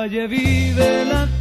calle vive la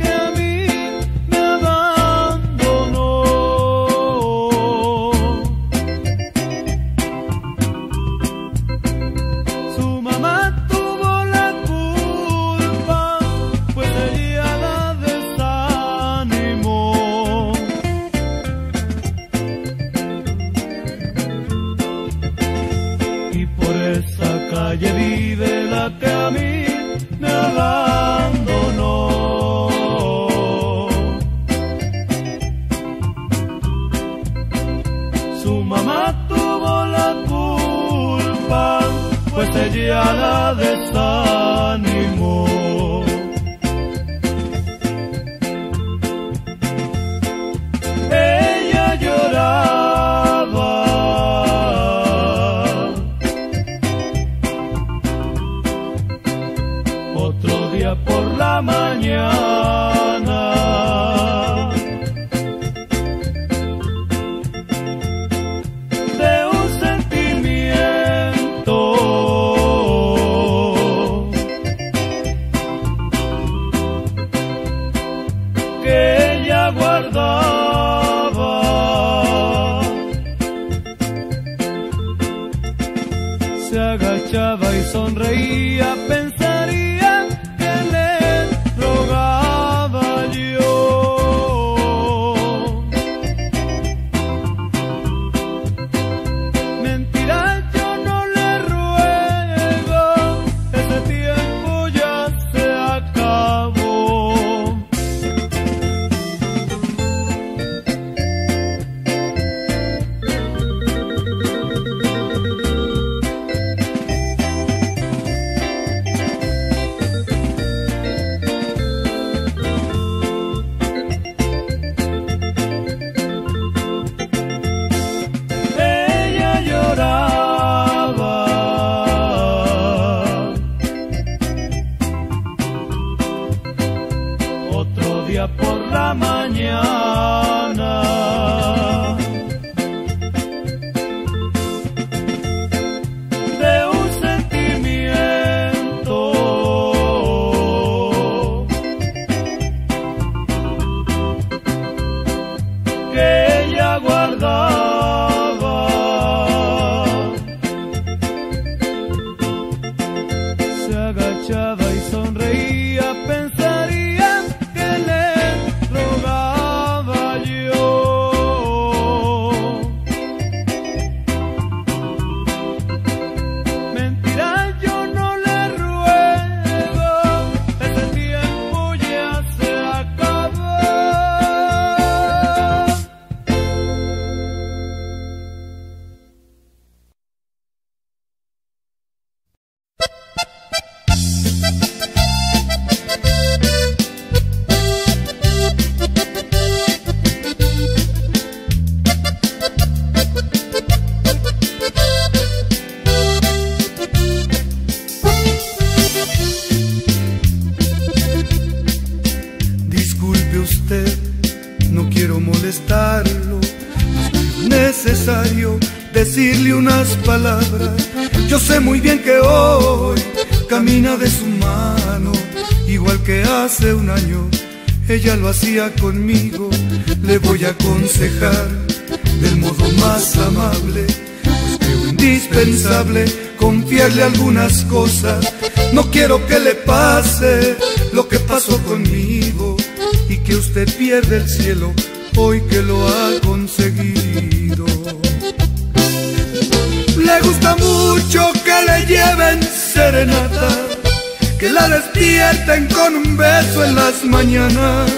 Ella lo hacía conmigo. Le voy a aconsejar del modo más amable, pues creo indispensable confiarle algunas cosas. No quiero que le pase lo que pasó conmigo y que usted pierda el cielo hoy que lo ha conseguido. Le gusta mucho que le lleven serenata, que la despierten con un beso en las mañanas,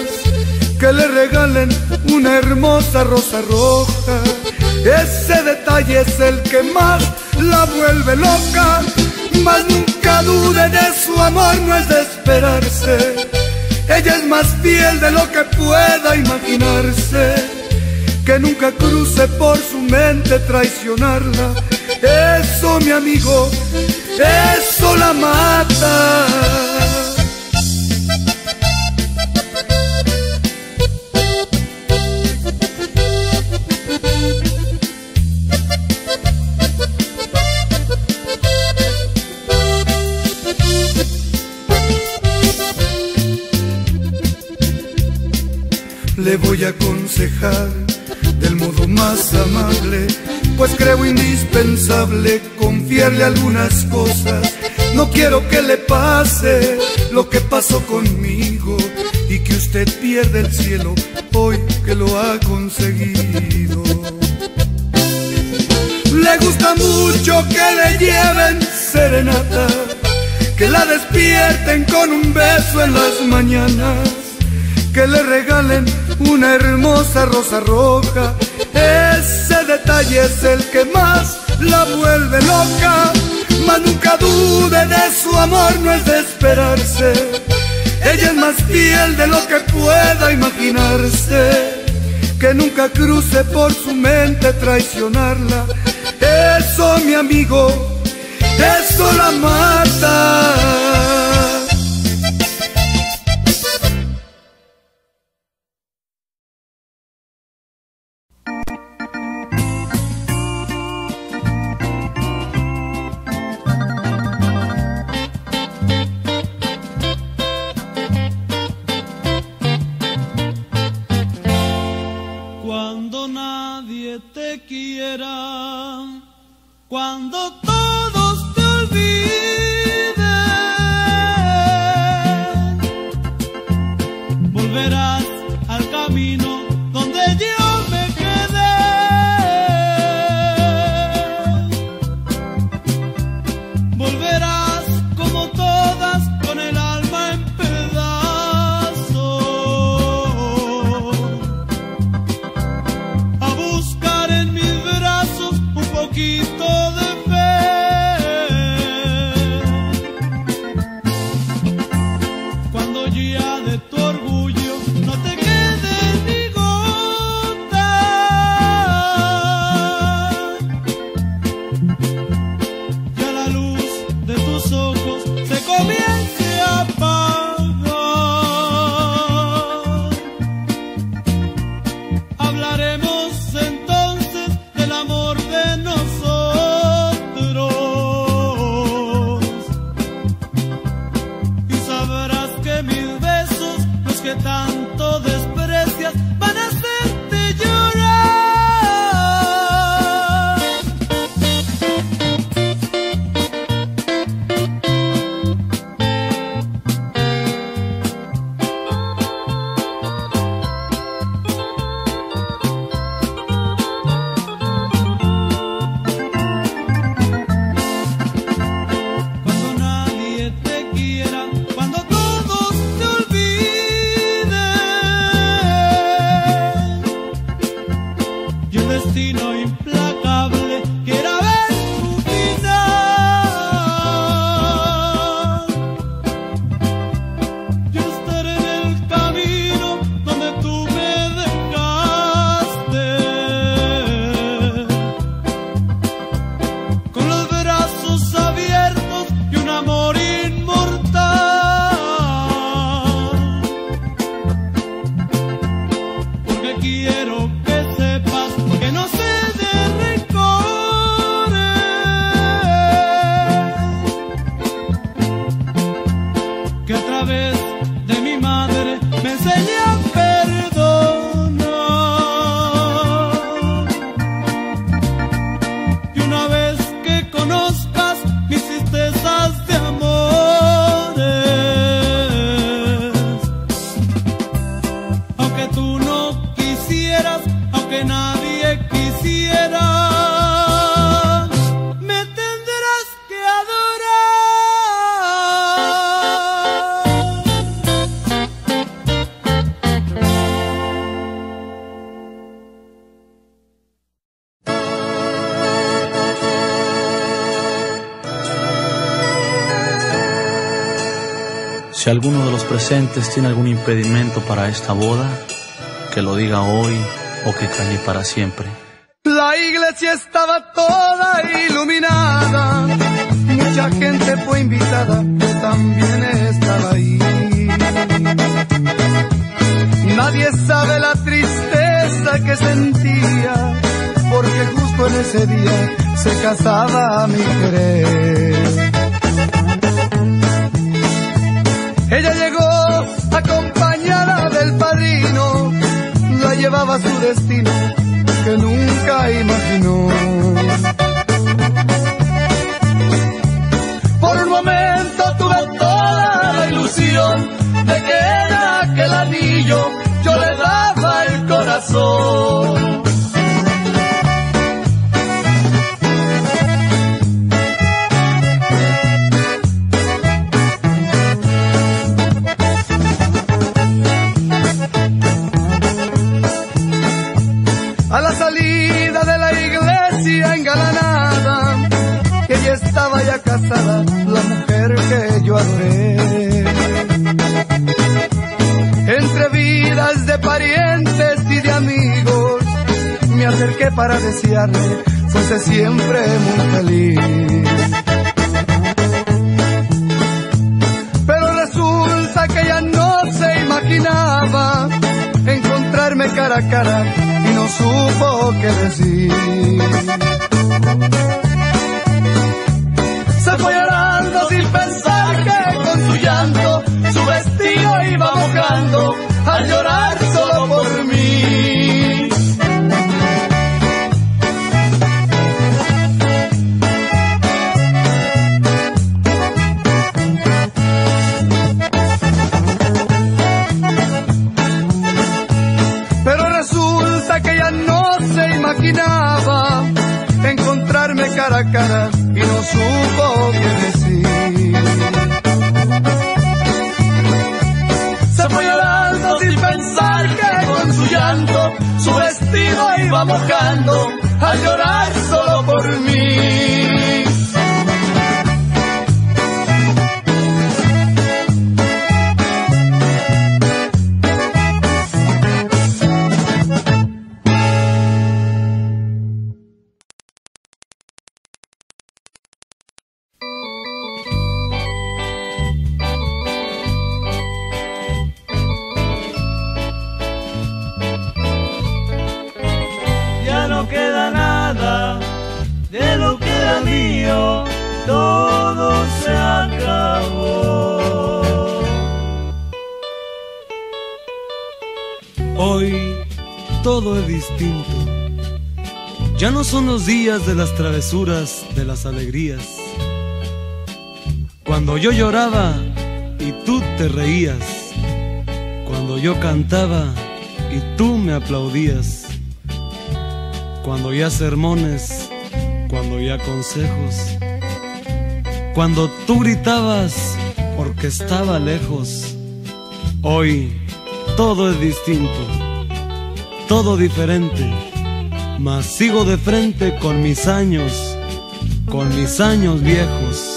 que le regalen una hermosa rosa roja. Ese detalle es el que más la vuelve loca, mas nunca dude de su amor, no es de esperarse. Ella es más fiel de lo que pueda imaginarse, que nunca cruce por su mente traicionarla. Eso, mi amigo, eso la mata. Le voy a aconsejar del modo más amable pues creo indispensable confiarle algunas cosas. No quiero que le pase lo que pasó conmigo y que usted pierda el cielo hoy que lo ha conseguido. Le gusta mucho que le lleven serenata, que la despierten con un beso en las mañanas, que le regalen una hermosa rosa roja. Ese detalle es el que más la vuelve loca, mas nunca dude de su amor, no es de esperarse. Ella es más fiel de lo que pueda imaginarse, que nunca cruce por su mente traicionarla. Eso, mi amigo, eso la mata. cuando Si alguno de los presentes tiene algún impedimento para esta boda, que lo diga hoy o que calle para siempre. La iglesia estaba toda iluminada, mucha gente fue invitada, también estaba ahí. Nadie sabe la tristeza que sentía, porque justo en ese día se casaba mi querer. Llevaba su destino que nunca imaginó. Por un momento tuve toda la ilusión de que era aquel anillo yo le daba el corazón. Fuese siempre muy feliz. Pero resulta que ella no se imaginaba encontrarme cara a cara y no supo qué decir. Se fue llorando sin pensar que con su llanto su vestido iba mojando al llorar a y no supo qué decir. Se fue llorando sin pensar que con su llanto su vestido iba mojando al días de las travesuras, de las alegrías. Cuando yo lloraba y tú te reías. Cuando yo cantaba y tú me aplaudías. Cuando ya sermones, cuando ya consejos. Cuando tú gritabas porque estaba lejos. Hoy todo es distinto, todo diferente, mas sigo de frente con mis años, con mis años viejos.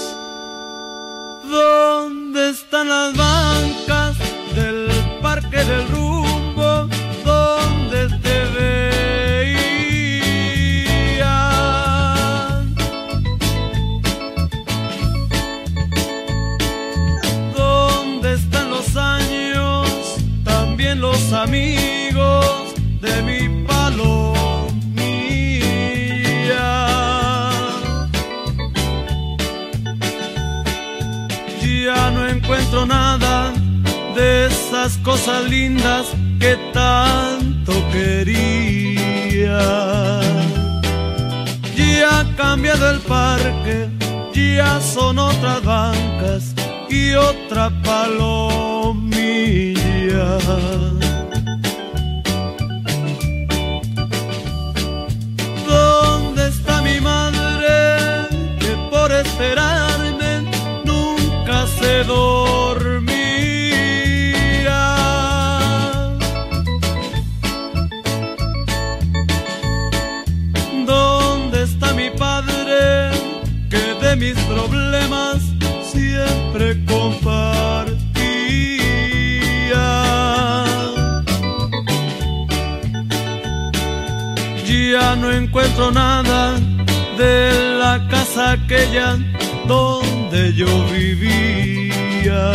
Yo vivía.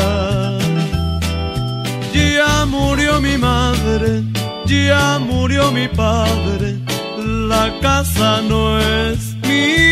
Ya murió mi madre, ya murió mi padre, la casa no es mía.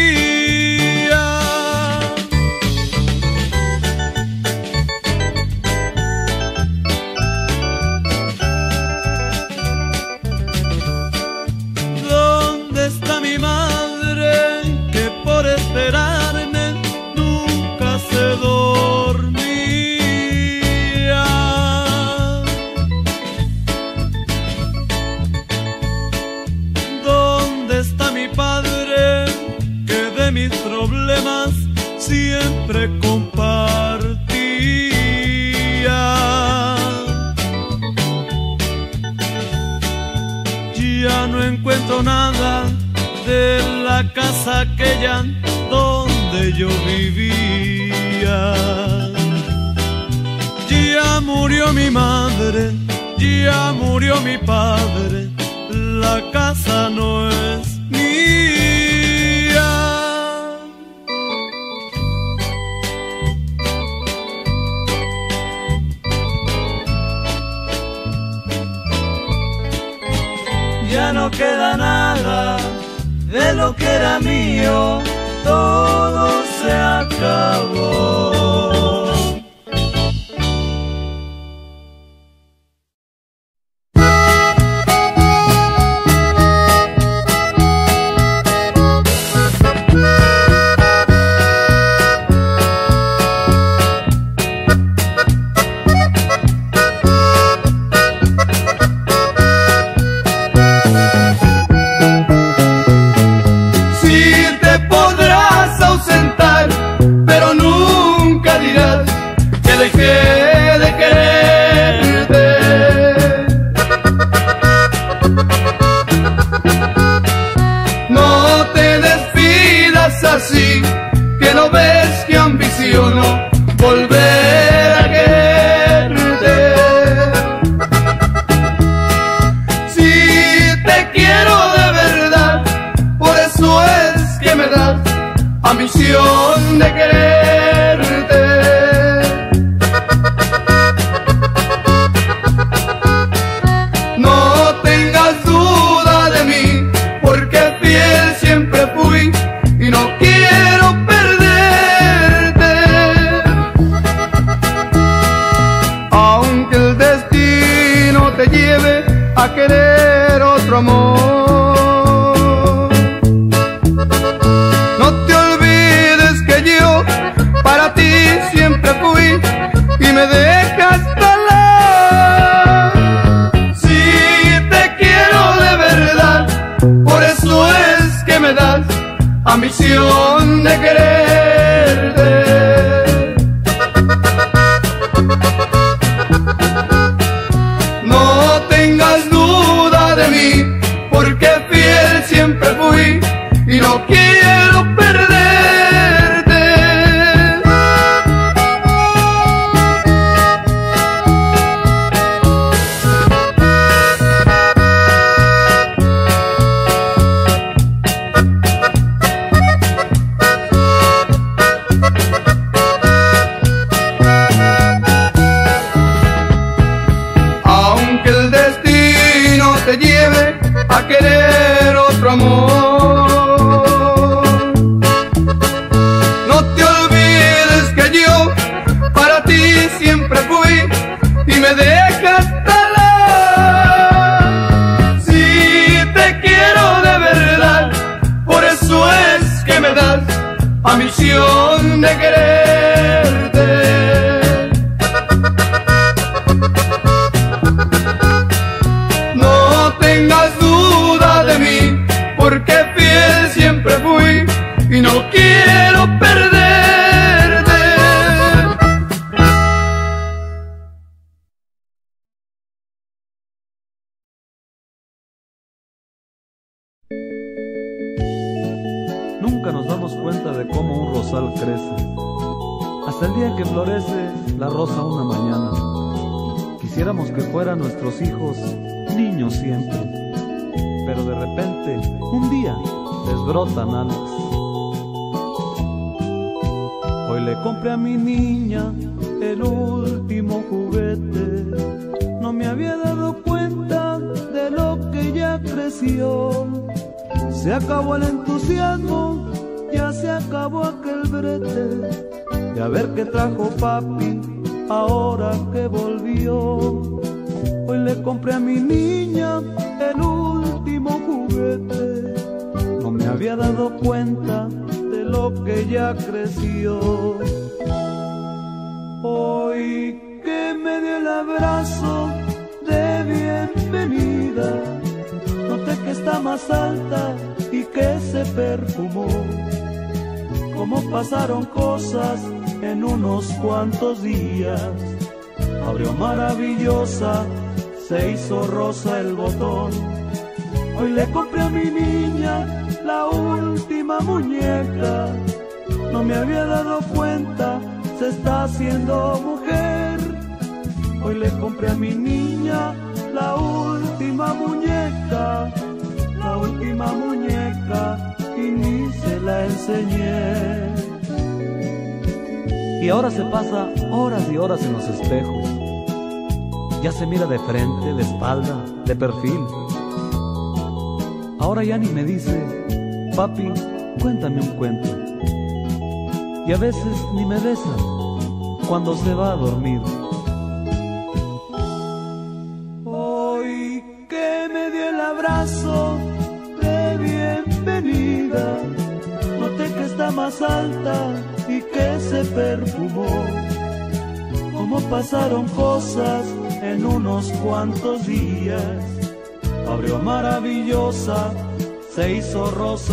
amontonada de la casa aquella donde yo vivía. Ya murió mi madre, ya murió mi padre, la casa no es queda nada de lo que era mío, todo se acabó. Ahora ya ni me dice, papi, cuéntame un cuento. Y a veces ni me besa cuando se va a dormir. zorros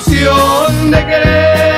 canción de querer.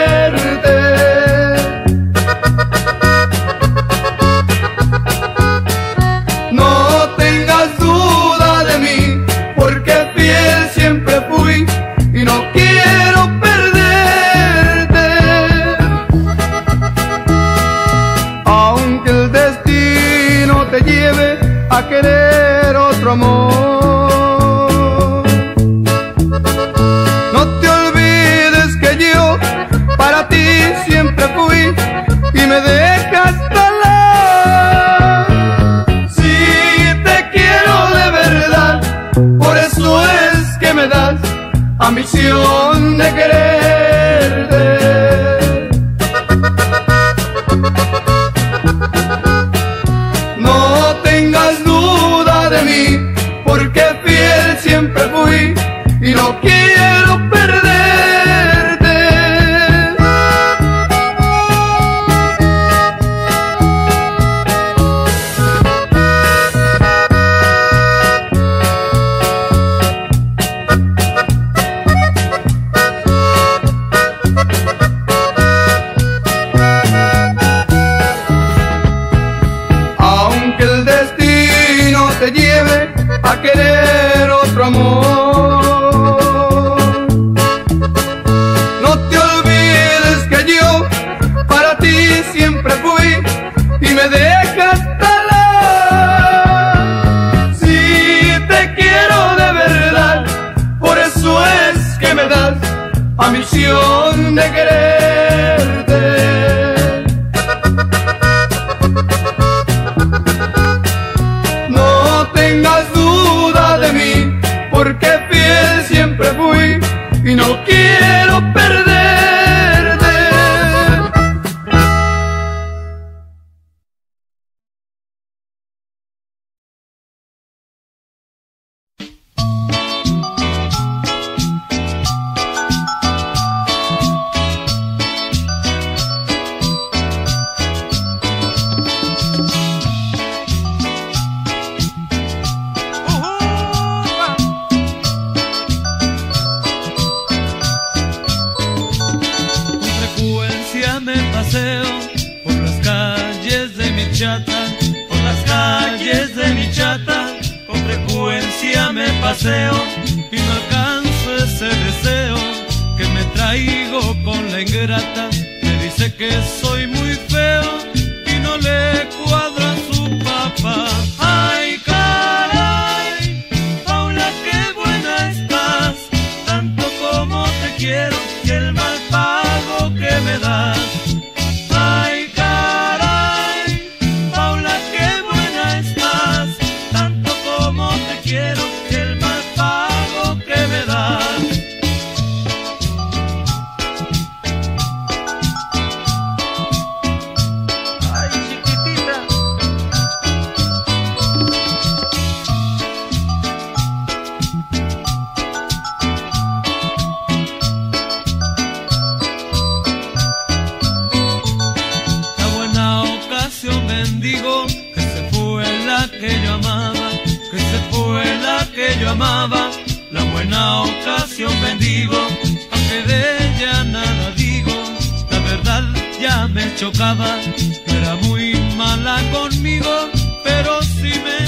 mendigo, que se fue la que yo amaba, que se fue la que yo amaba, la buena ocasión bendigo, aunque de ella nada digo, la verdad ya me chocaba, era muy mala conmigo, pero si me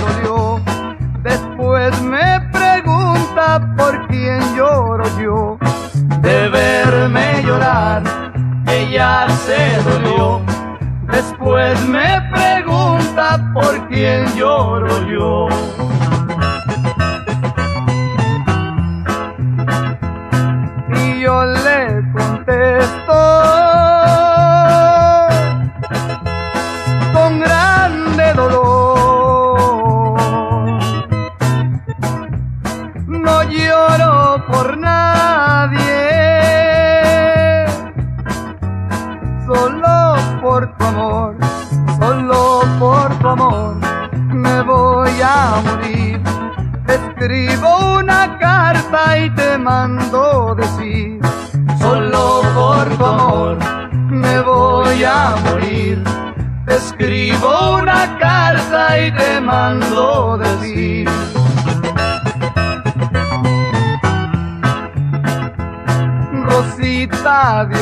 dolió. Después me pregunta por quién lloro yo. De verme llorar, ella se dolió. Después me pregunta por quién lloro yo. mando decir. Rosita de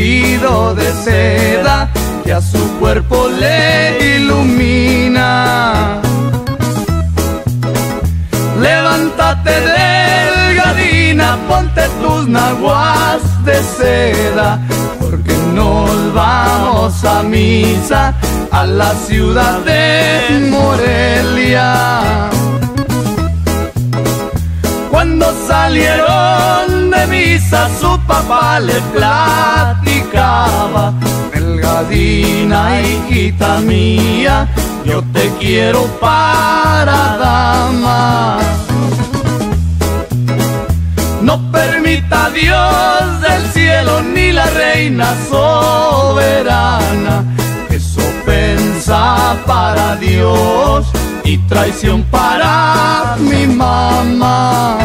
de seda que a su cuerpo le ilumina. Levántate delgadina, ponte tus naguas de seda, porque nos vamos a misa a la ciudad de Morelia. Cuando salieron de misa su papá le platicaba, Delgadina, hijita mía, yo te quiero para dama. No permita Dios del cielo ni la reina soberana, eso pensa para Dios y traición para mi mamá.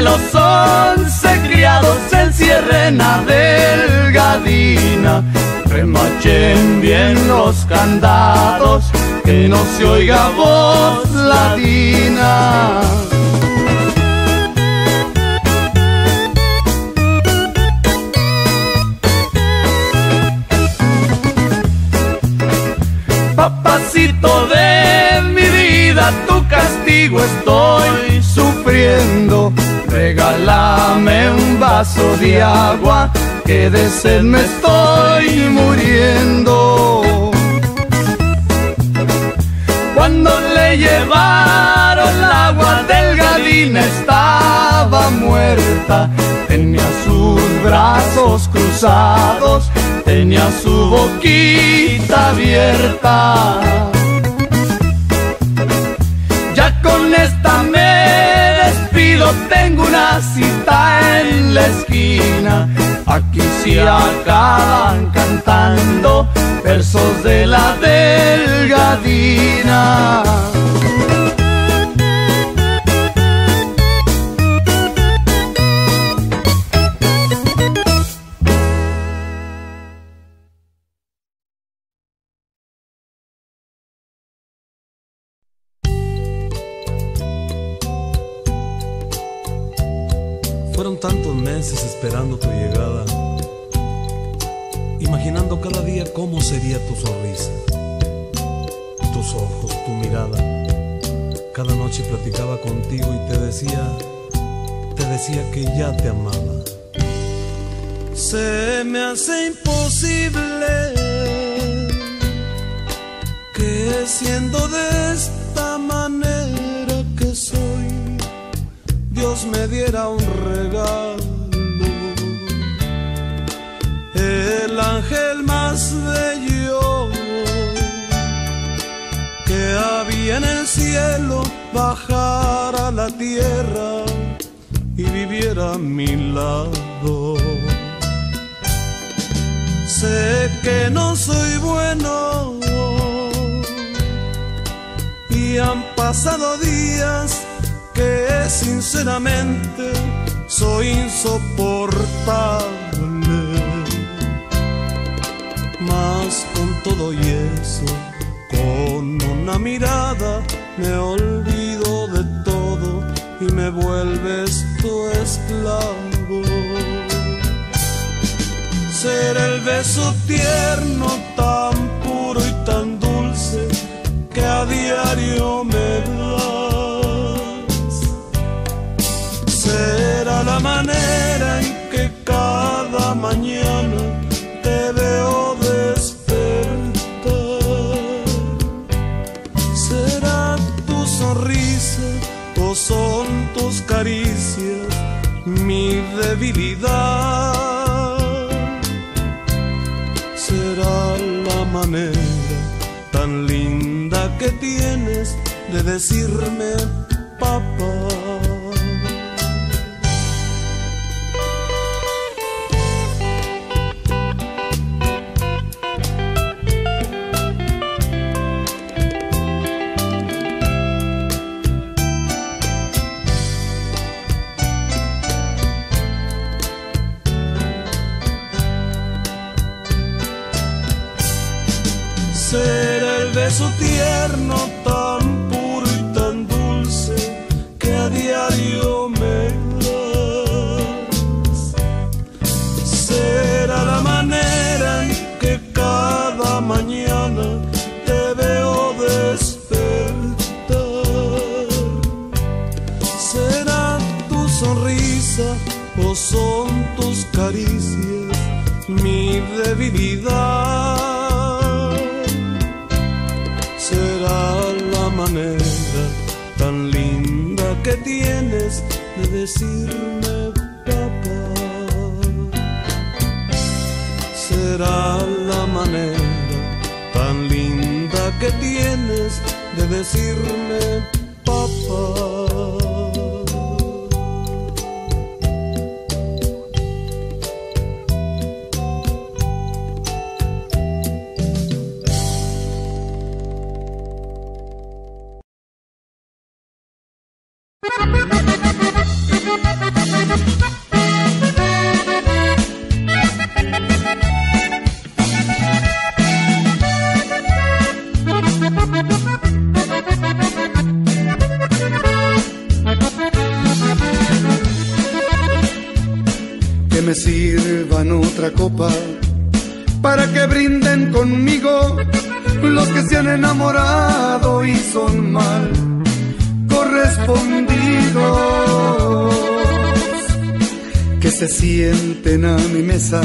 Los once criados, encierren a delgadina, remachen bien los candados, que no se oiga voz latina. de mi vida, tu castigo estoy sufriendo. Regálame un vaso de agua, que de sed me estoy muriendo. Cuando le llevaron el agua, delgadina estaba muerta. Tenía sus brazos cruzados, tenía su boquita abierta. Tengo una cita en la esquina. Aquí se acaban cantando versos de la delgadina. Fueron tantos meses esperando tu llegada, imaginando cada día cómo sería tu sonrisa, tus ojos, tu mirada. Cada noche platicaba contigo y te decía, te decía que ya te amaba. Se me hace imposible que siendo de Me diera un regalo. El ángel más bello que había en el cielo bajar a la tierra y viviera a mi lado. Sé que no soy bueno y han pasado días que sinceramente soy insoportable. Mas con todo y eso, con una mirada me olvido de todo y me vuelves tu esclavo. Ser el beso tierno tan puro y tan dulce que a diario me. La manera en que cada mañana te veo despertar. Será tu sonrisa o son tus caricias mi debilidad. Será la manera tan linda que tienes de decirme papá. El beso tierno decirme papá. Será la manera tan linda que tienes de decirme papá. Que me sirvan otra copa para que brinden conmigo los que se han enamorado y son mal correspondidos. Que se sienten a mi mesa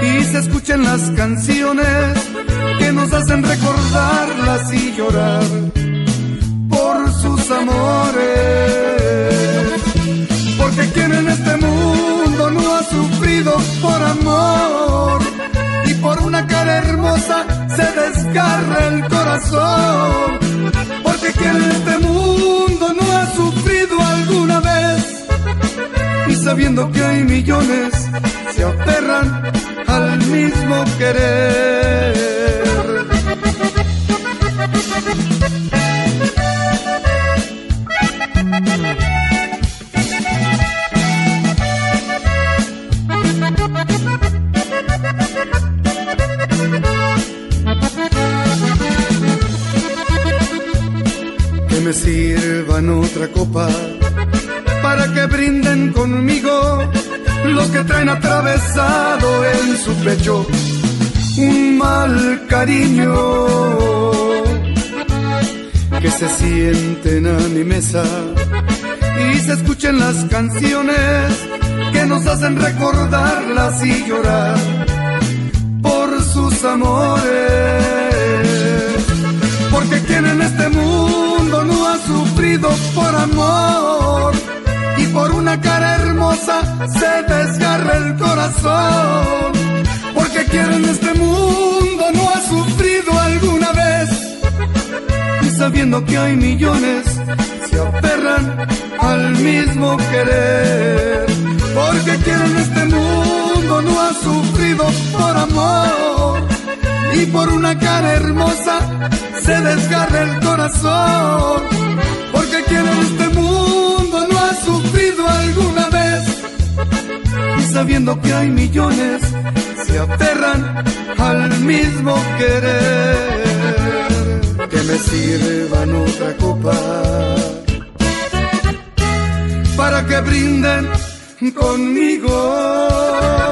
y se escuchen las canciones que nos hacen recordarlas y llorar por sus amores. Porque quien en este mundo sufrido por amor y por una cara hermosa se desgarra el corazón. Porque quien en este mundo no ha sufrido alguna vez y sabiendo que hay millones se aferran al mismo querer. Sirvan otra copa para que brinden conmigo los que traen atravesado en su pecho un mal cariño. que se sienten a mi mesa y se escuchen las canciones que nos hacen recordarlas y llorar por sus amores. Porque quien en este mundo por amor y por una cara hermosa se desgarra el corazón. Porque quien en este mundo no ha sufrido alguna vez y sabiendo que hay millones se aferran al mismo querer. Porque quien en este mundo no ha sufrido por amor y por una cara hermosa se desgarra el corazón. Quien en este mundo no ha sufrido alguna vez y sabiendo que hay millones se aferran al mismo querer. Que me sirvan otra copa para que brinden conmigo.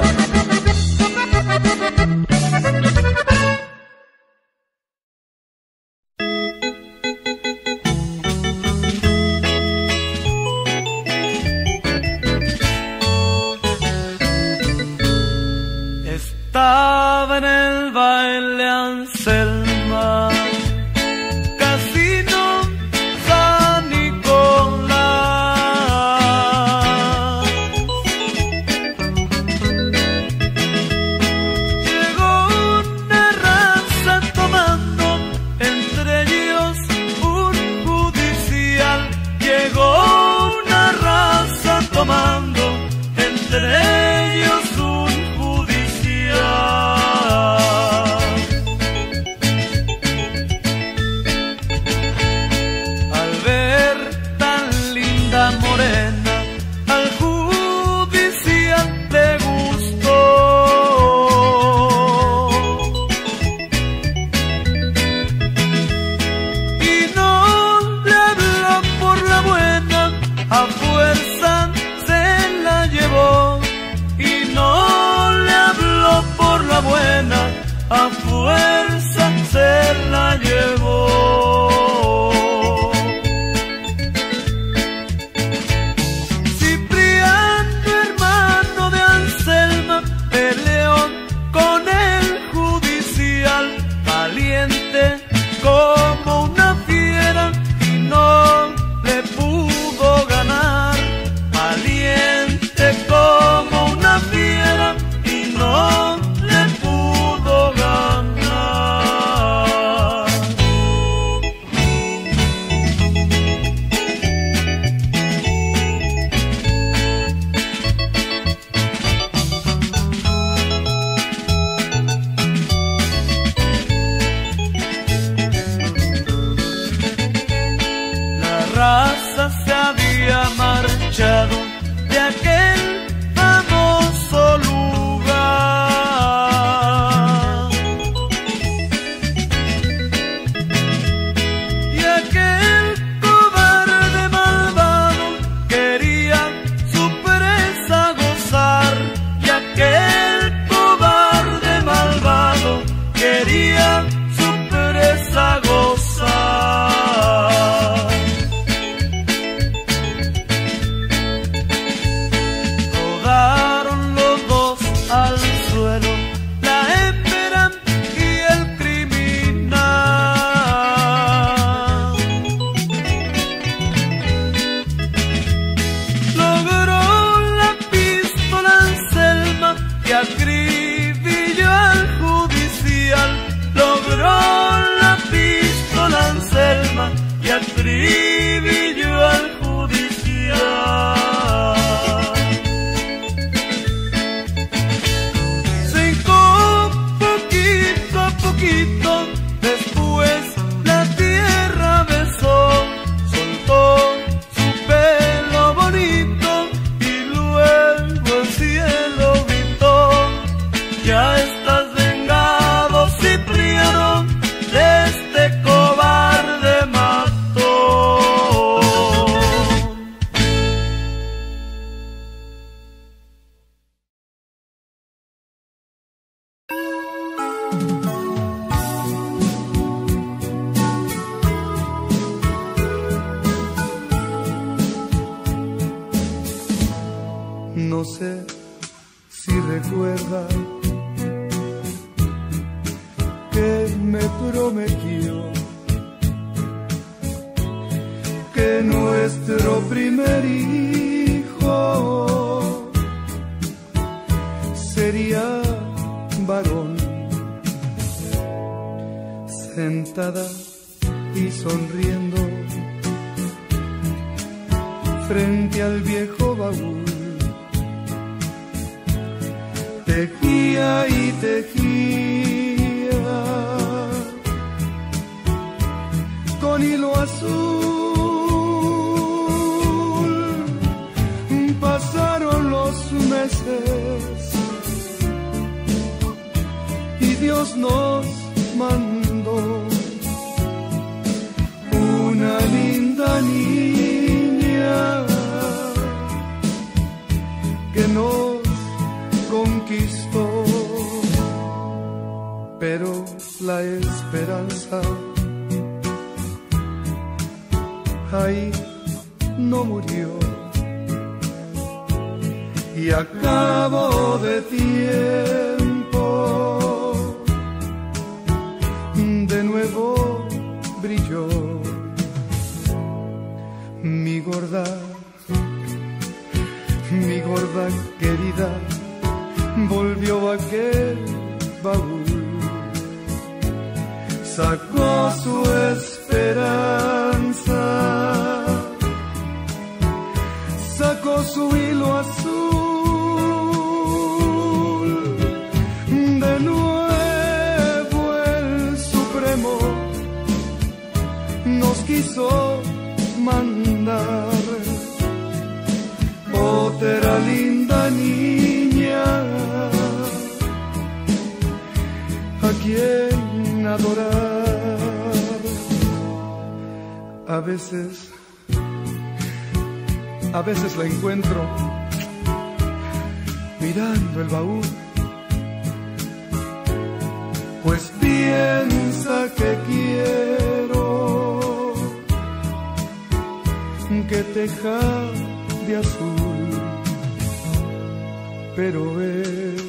Pero la esperanza ahí no murió. Y a cabo de tiempo de nuevo brilló mi gorda, mi gorda querida, volvió aquel baúl, sacó su esperanza, sacó su hilo azul, de nuevo el Supremo nos quiso mandar. Otra linda niña a A veces, a veces la encuentro mirando el baúl, pues piensa que quiero que teja de azul, pero es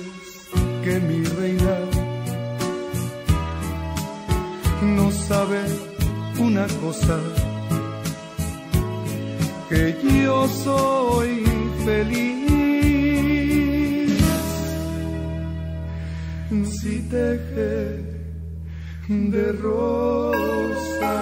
que mi reina no sabe una cosa, que yo soy feliz si teje de rosa.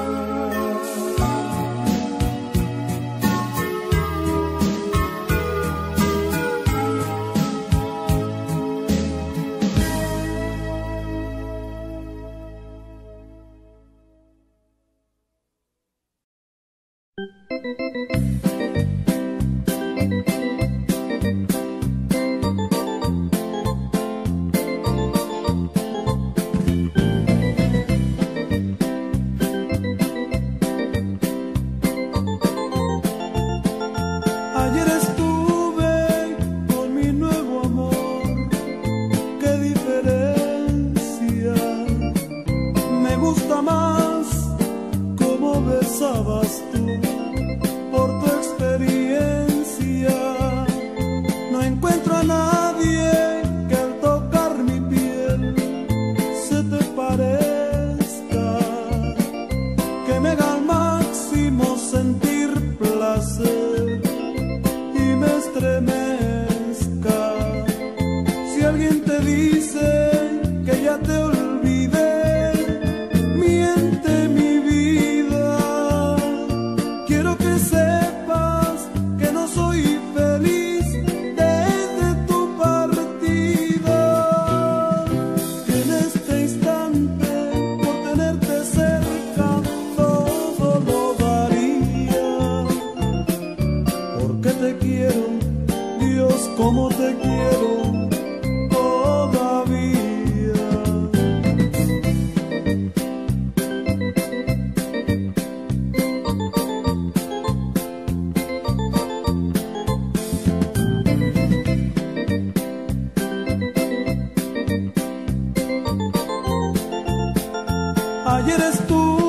Ayer estuve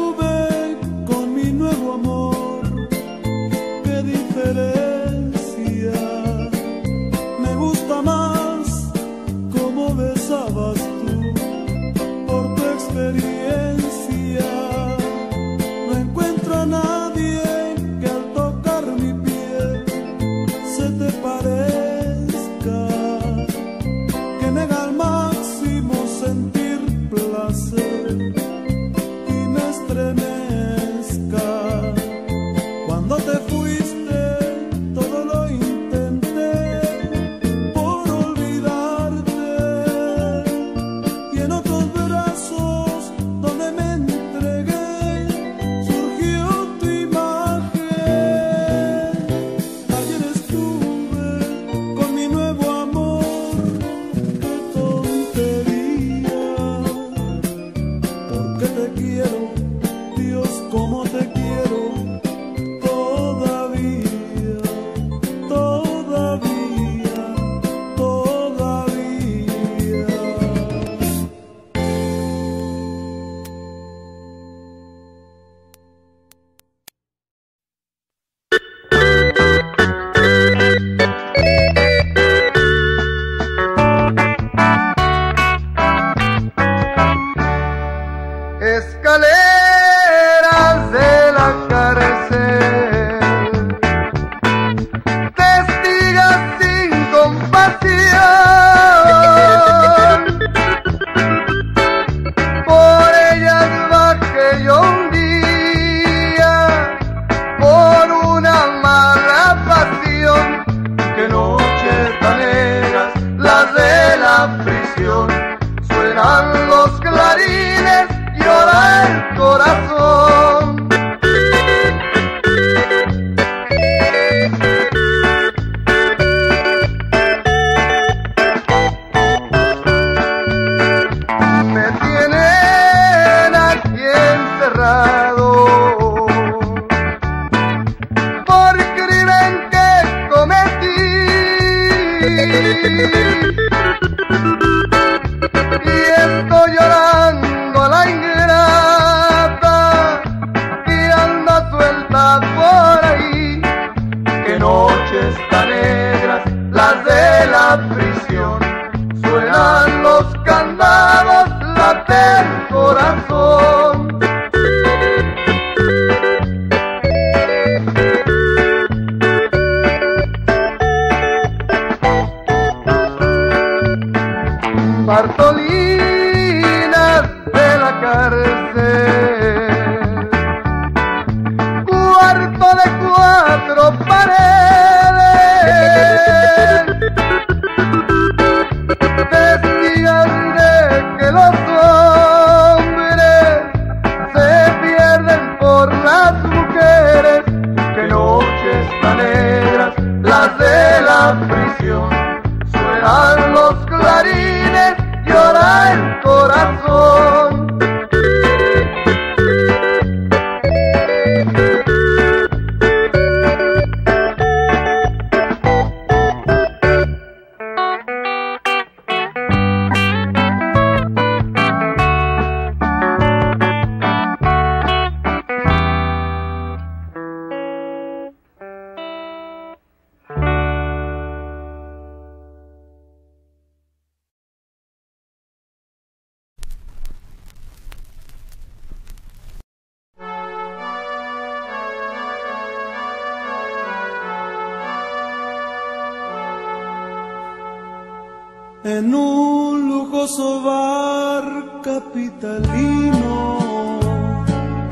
en un lujoso bar capitalino,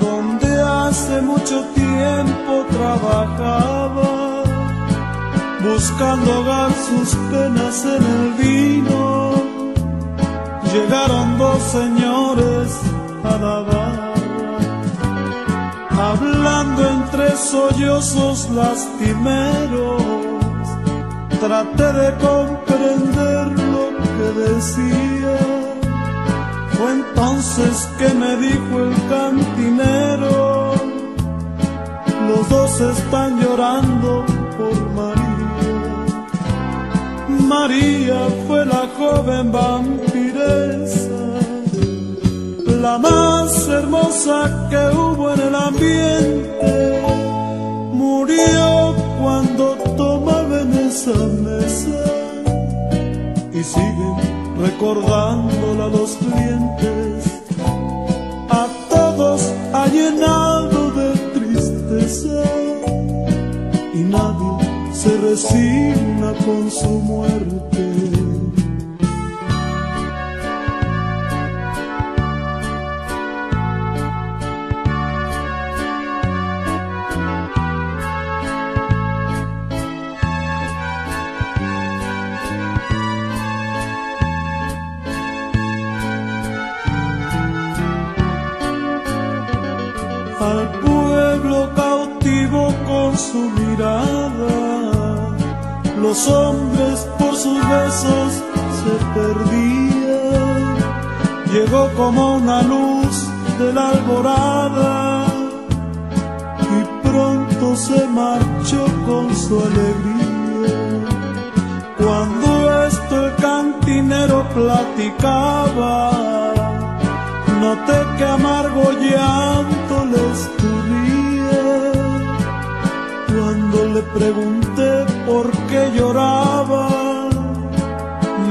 donde hace mucho tiempo trabajaba, buscando ahogar sus penas en el vino. Llegaron dos señores a la barra, hablando entre sollozos lastimeros traté de comprender decía. Fue entonces que me dijo el cantinero, los dos están llorando por María. María fue la joven vampiresa, la más hermosa que hubo en el ambiente. Murió cuando tomaba en esa mesa y siguen recordándola los clientes. A todos ha llenado de tristeza y nadie se resigna con su muerte. Al pueblo cautivo con su mirada. Los hombres por sus besos se perdían. Llegó como una luz de la alborada y pronto se marchó con su alegría. Cuando esto el cantinero platicaba, noté que amargo llanto Cuando le pregunté por qué lloraba,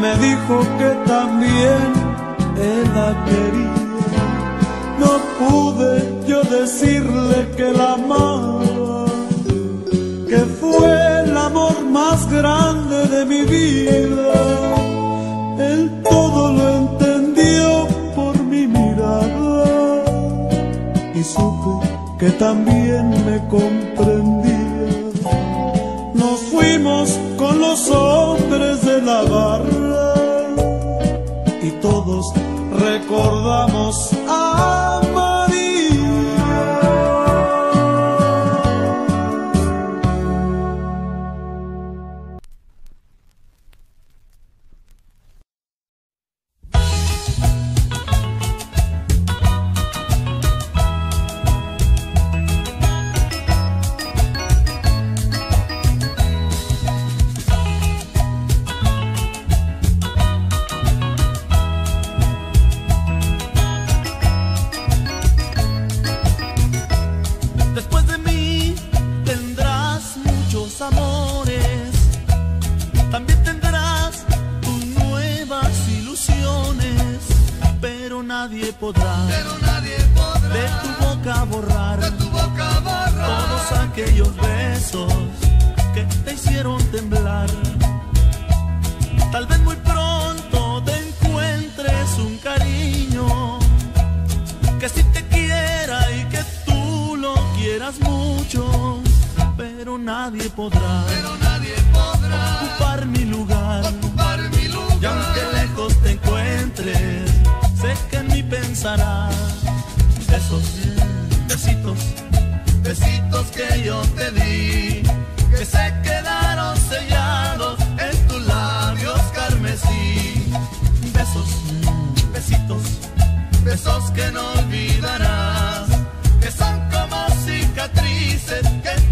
me dijo que también él la quería. No pude yo decirle que la amaba, que fue el amor más grande de mi vida. Él todo lo entendió por mi mirada y supe que también me comprendía. Nos fuimos con los hombres de la barra y todos recordamos Después de mí tendrás muchos amores, también tendrás tus nuevas ilusiones, pero nadie podrá, de, tu boca borrar, todos aquellos besos que te hicieron temblar. Tal vez muy pronto te encuentres un cariño que si te quiere quieras mucho, pero nadie podrá, pero nadie podrá ocupar mi lugar. ocupar mi lugar Y aunque lejos te encuentres, sé que en mí pensarás esos besitos, besitos que yo te di que se quedaron sellados en tus labios carmesí. Besos, besitos, besos que no olvidarás que son como cicatrices que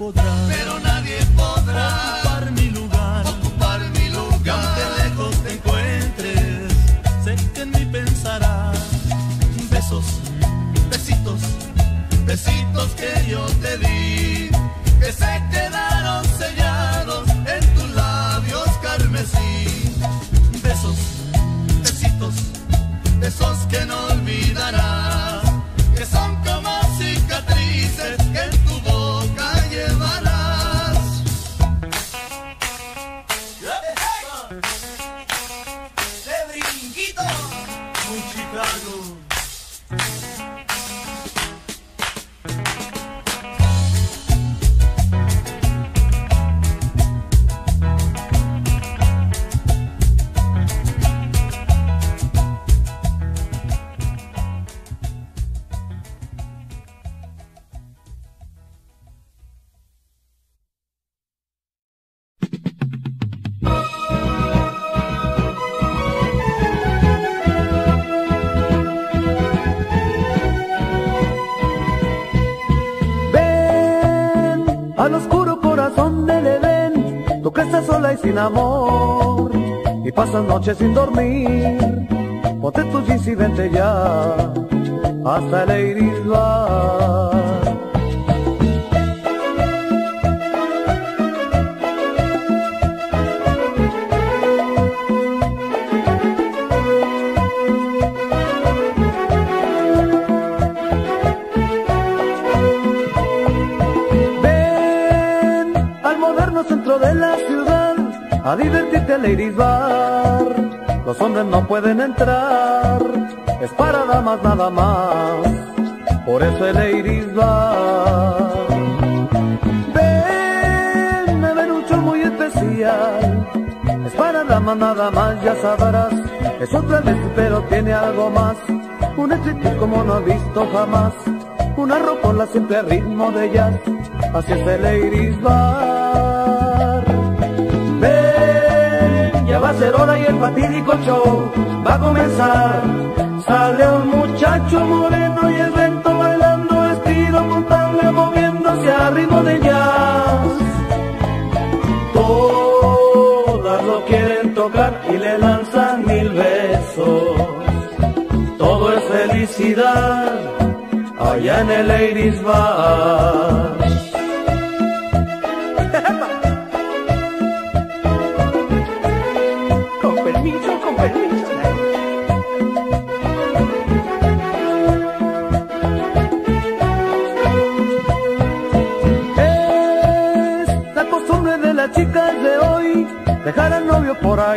podrá, pero nadie podrá ocupar mi lugar. ocupar mi Y aunque lugar lejos te encuentres, sé que en mí pensarás. Besos, besitos, besitos que yo te di amor, y pasas noches sin dormir. Ponte tus jeans y vente ya hasta el Iris. A divertirte Iris Bar. Los hombres no pueden entrar, es para damas nada más. Por eso el Iris Bar. Ven a ver un show muy especial. Es para damas nada más, ya sabrás. Es otra vez, pero tiene algo más. Un striptease como no he visto jamás. Una rocola siempre al ritmo de jazz. Así es el Iris Bar. Y el fatídico show va a comenzar. Sale un muchacho moreno y el vento bailando vestido con moviéndose a ritmo de jazz. Todas lo quieren tocar y le lanzan mil besos. Todo es felicidad allá en el Iris Bar.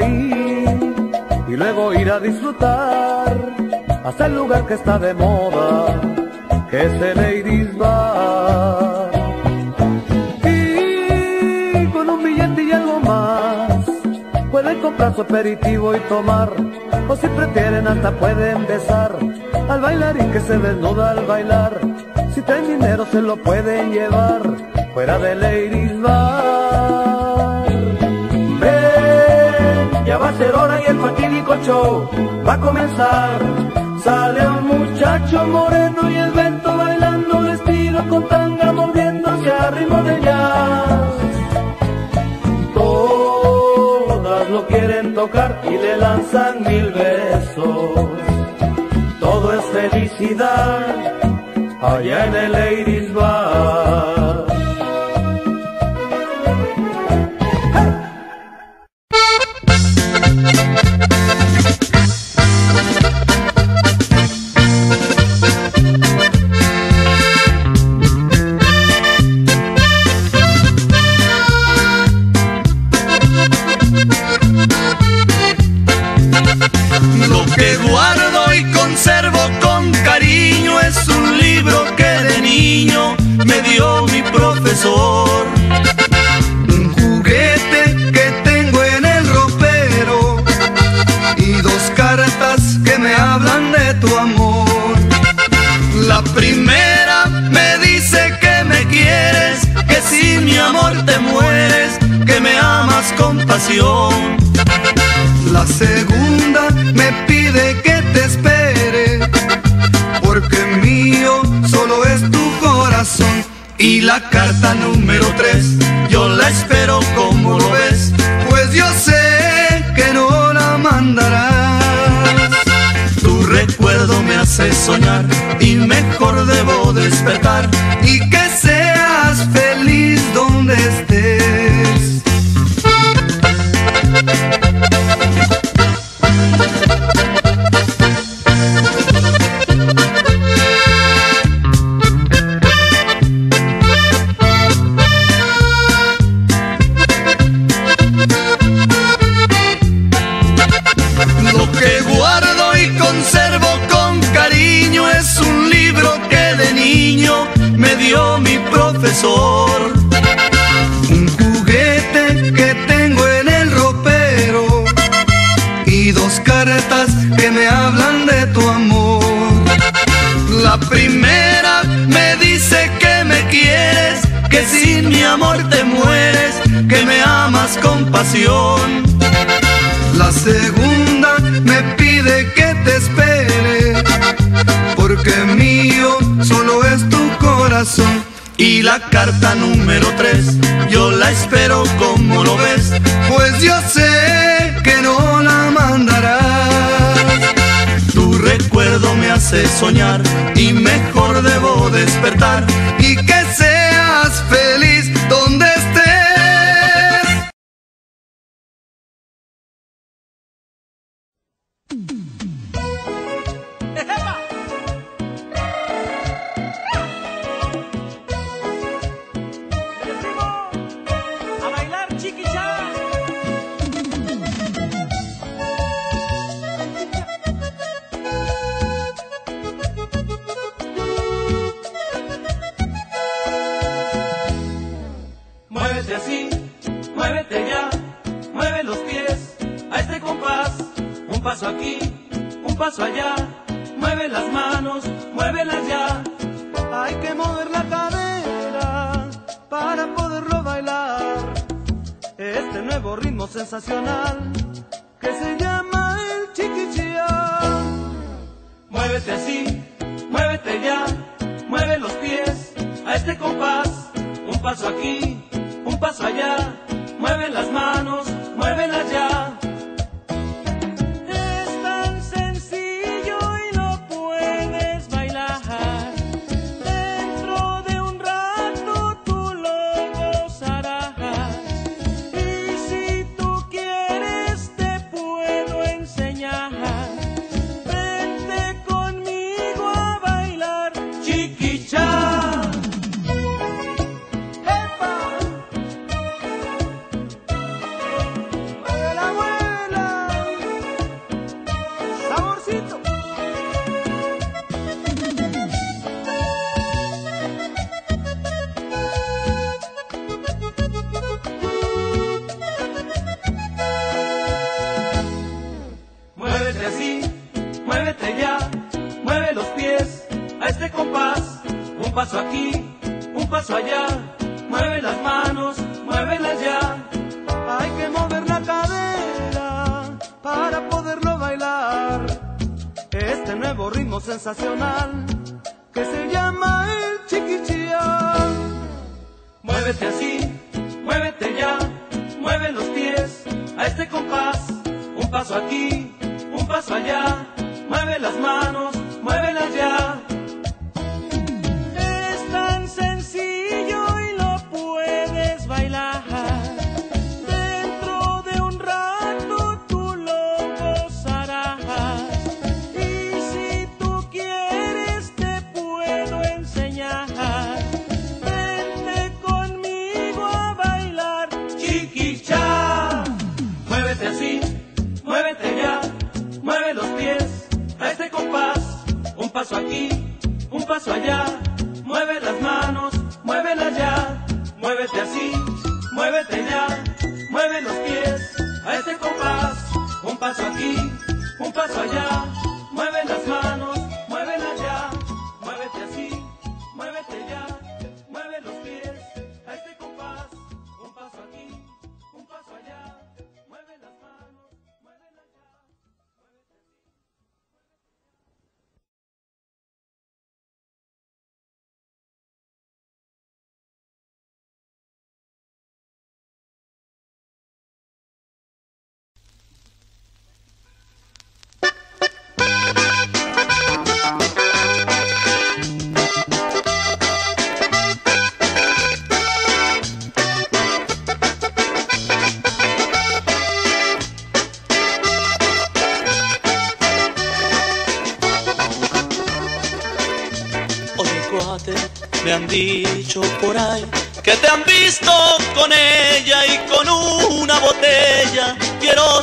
Y luego ir a disfrutar hasta el lugar que está de moda, que es el Iris Bar. Y con un billete y algo más pueden comprar su aperitivo y tomar, o si prefieren hasta pueden besar al bailarín que se desnuda al bailar. Si traen dinero se lo pueden llevar fuera del Iris va a comenzar. Sale un muchacho moreno y el vento bailando vestido con tanga moviéndose a ritmo de jazz. Todas lo quieren tocar y le lanzan mil besos. Todo es felicidad allá en el Lady que sin mi amor te mueres, que me amas con pasión. La segunda me pide que te espere, porque mío solo es tu corazón. Y la carta número tres, yo la espero como lo ves, pues yo sé que no la mandarás. Tu recuerdo me hace soñar y mejor debo despertar y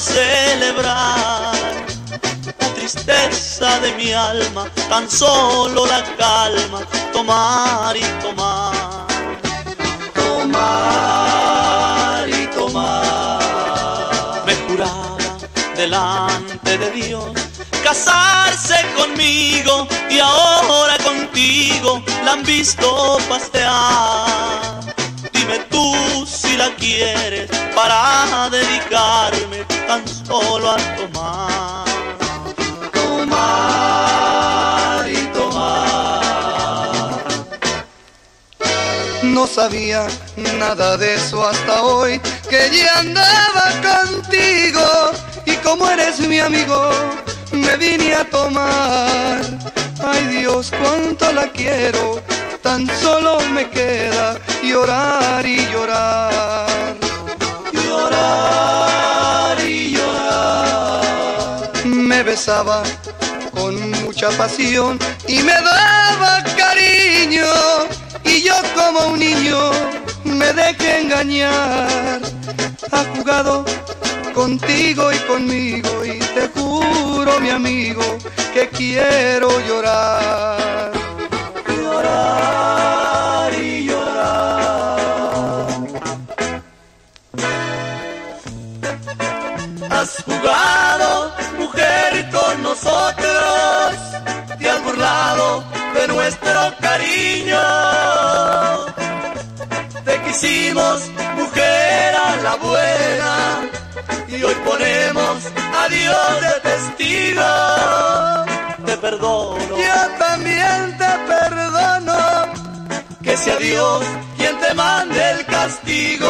celebrar la tristeza de mi alma, tan solo la calma, tomar y tomar, tomar y tomar. Me juraba delante de Dios casarse conmigo y ahora contigo la han visto pasear. Tú si la quieres para dedicarme tan solo a tomar. Tomar y tomar. No sabía nada de eso hasta hoy, que ya andaba contigo. Y como eres mi amigo, me vine a tomar. Ay Dios, cuánto la quiero, tan solo me queda llorar y llorar. Llorar y llorar. Me besaba con mucha pasión y me daba cariño. Y yo como un niño me dejé engañar. Ha jugado contigo y conmigo y te juro mi amigo que quiero llorar. Y llorar. Has jugado, mujer, con nosotros. Te has burlado de nuestro cariño. Te quisimos, mujer, a la buena. Y hoy ponemos a Dios de testigo. Te perdono. Yo también te. Que sea Dios quien te mande el castigo.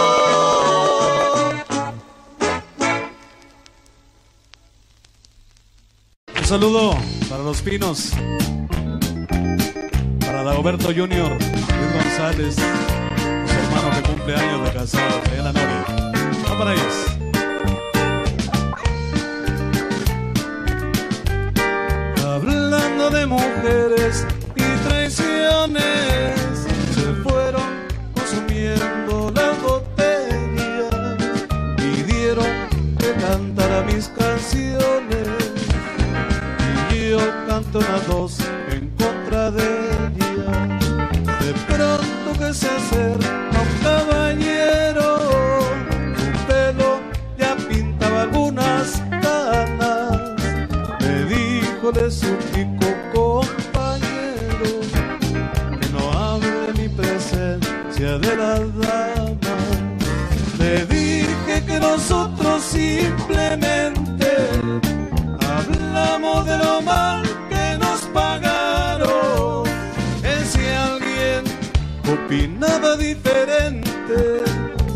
Un saludo para los pinos. Para Dagoberto Junior, Luis González, su hermano que cumple años de casado, en la Noria. Va para ellos. Hablando de mujeres y traiciones, se fueron consumiendo las botellas, pidieron que cantara mis canciones y yo canto las dos en contra de ella. De pronto que se acerca un caballero, su pelo ya pintaba algunas canas. Me dijo de su nada. Le dije que nosotros simplemente hablamos de lo mal que nos pagaron. Que si alguien opinaba diferente,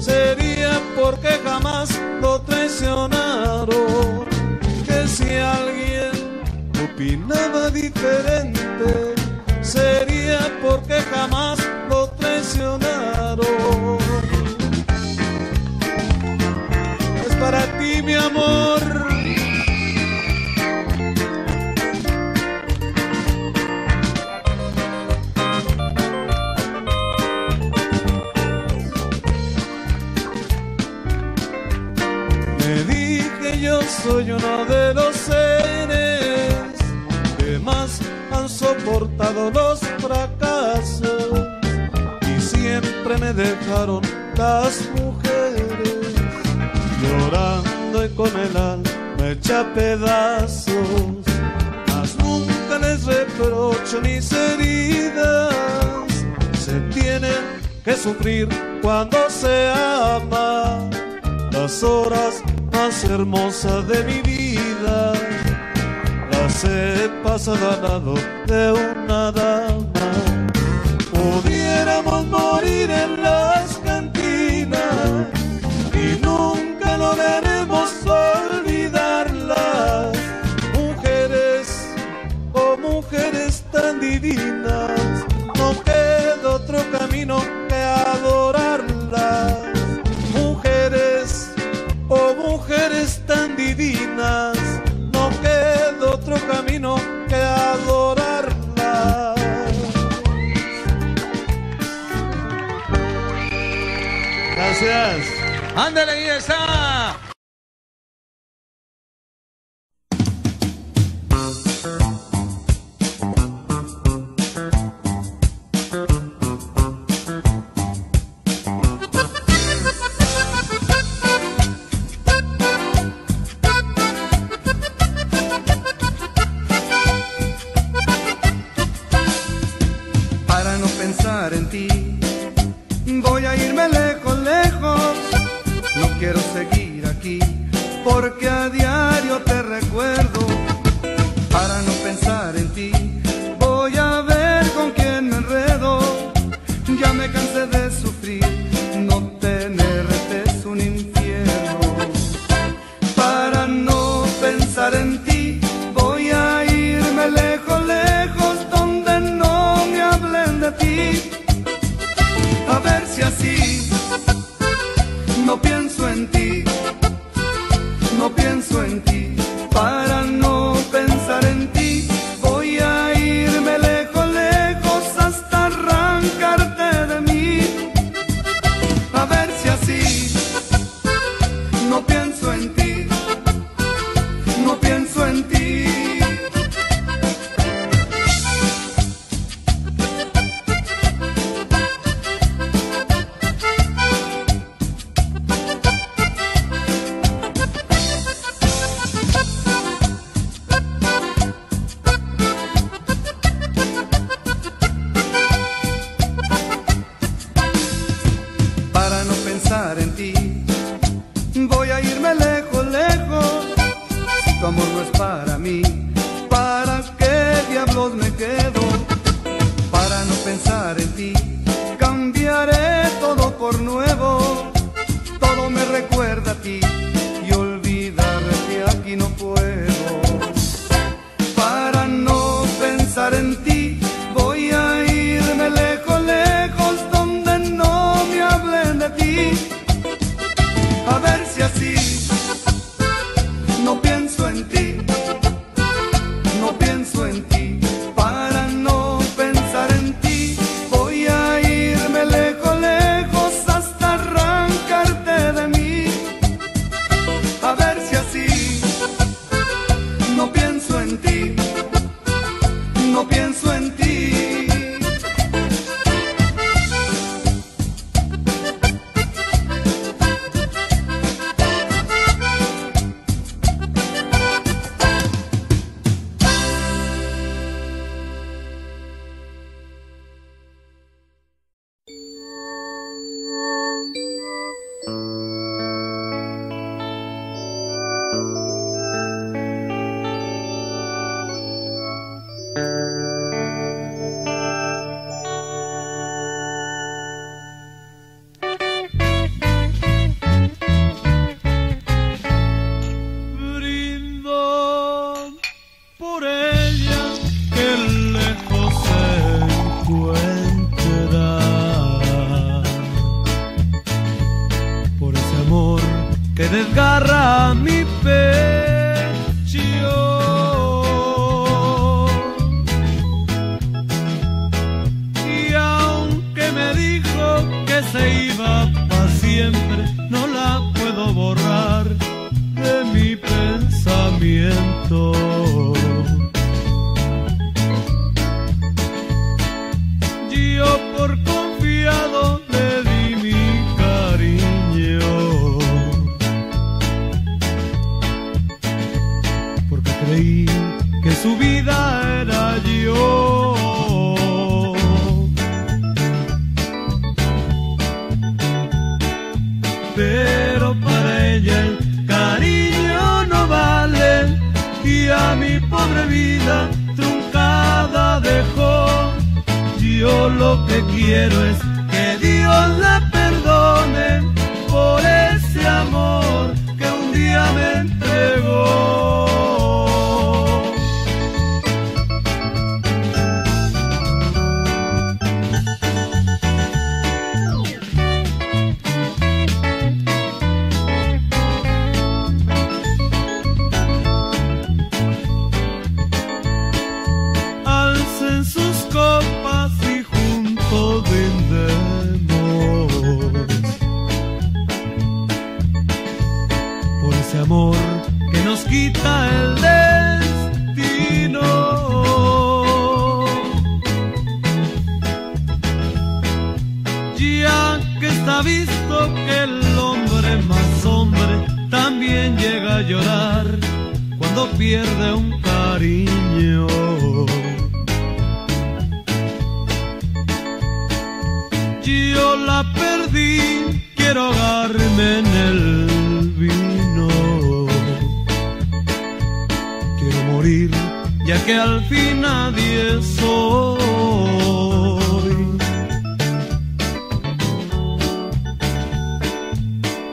sería porque jamás lo traicionaron. Que si alguien opinaba diferente, sería porque jamás es para ti, mi amor. Me dije yo soy uno de los seres que más han soportado los fracasos siempre me dejaron las mujeres llorando y con el alma hecha pedazos. Mas nunca les reprocho mis heridas, se tienen que sufrir cuando se ama las horas más hermosas de mi vida las he pasado al lado de una dama. Morir en las cantinas y nunca lograremos Ándale, ahí está. Irme lejos, lejos, si tu amor no es para mí. ya que al fin nadie soy.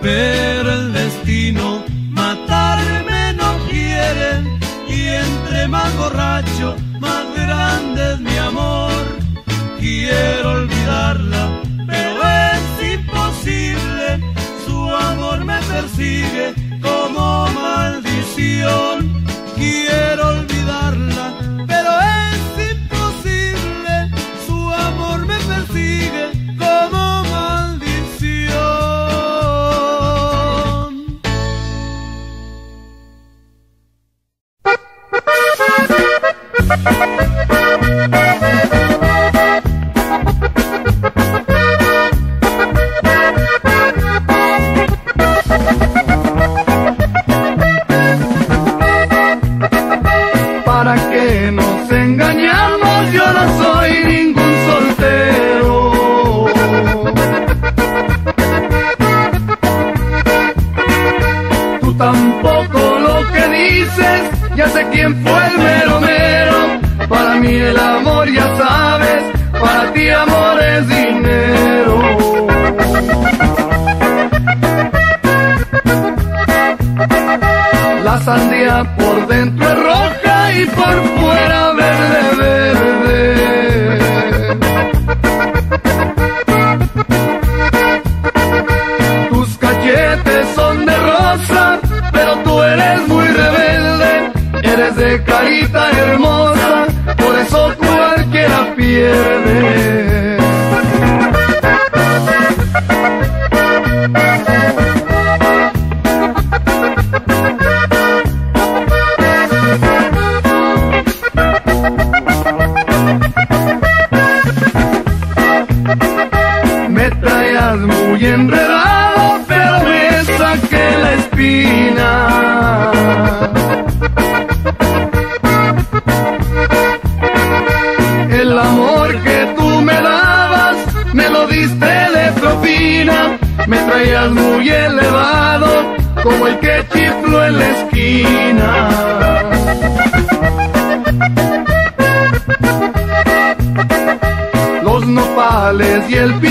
Pero el destino matarme no quiere, y entre más borracho, más grande es mi amor. Quiero olvidarla, pero es imposible, su amor me persigue el pie.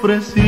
Te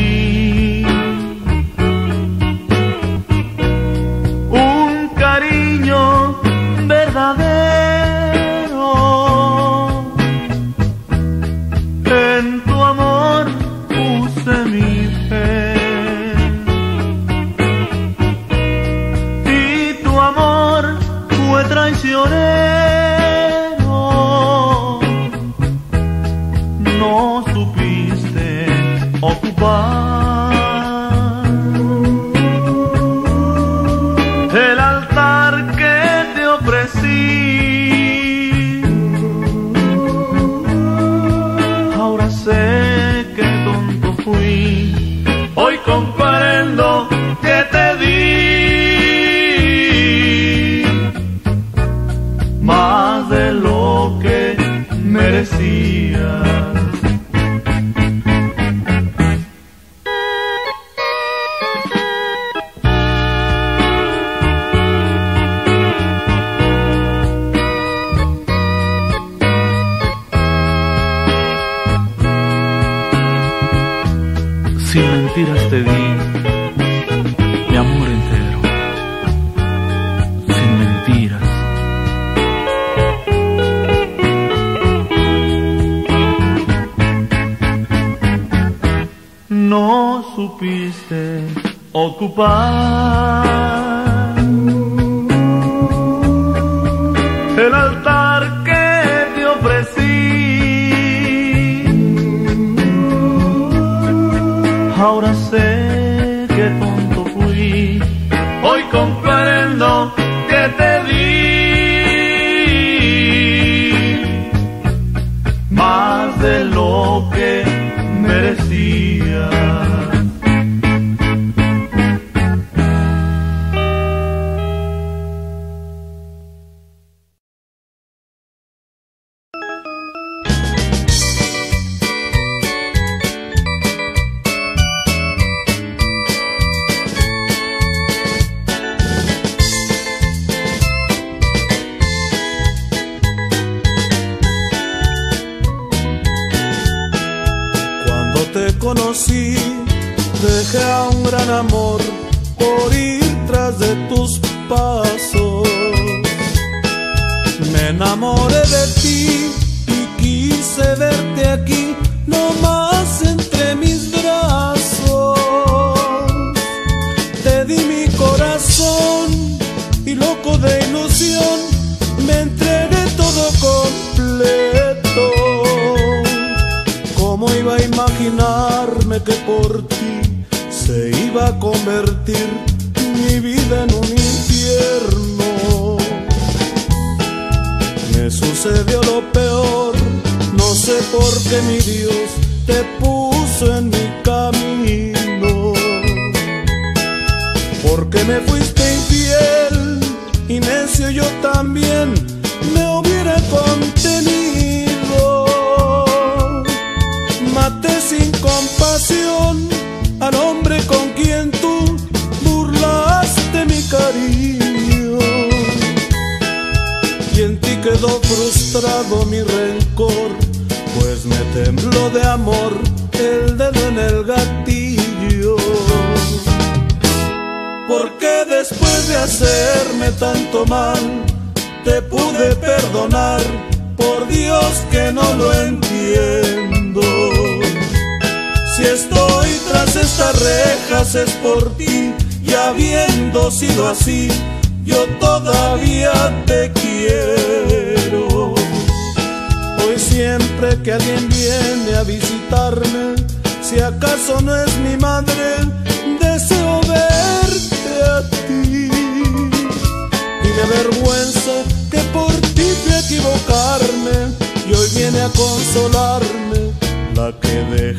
consolarme la que dejé